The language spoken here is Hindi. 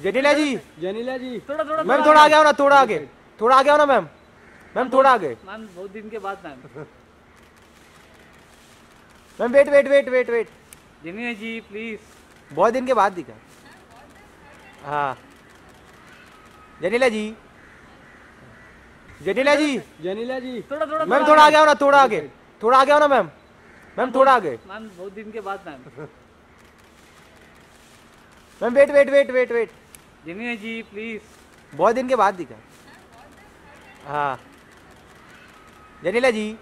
जनीला जी। जनीला जी। थोड़ा थोड़ा मैम थोड़ा आगे। आओ ना थोड़ा आगे। थोड़ा आगे आओ ना मैम। मैम थोड़ा आगे। मैम बहुत दिन के बाद ma'am. Ma'am wait wait wait wait wait. Janila ji please. बहुत दिन के बाद दिखा। हाँ। जनीला जी। जनीला जी। जनीला जी। थोड़ा थोड़ा मैम थोड़ा आगे आओ ना थोड़ा आगे। थोड़ा आगे आओ ना मैम। मैम थोड़ा आगे। मैम बहुत दिन के बाद ma'am. Ma'am wait wait wait wait wait. Janila ji please बहुत दिन के बाद दिखा। हाँ। जनीला जी।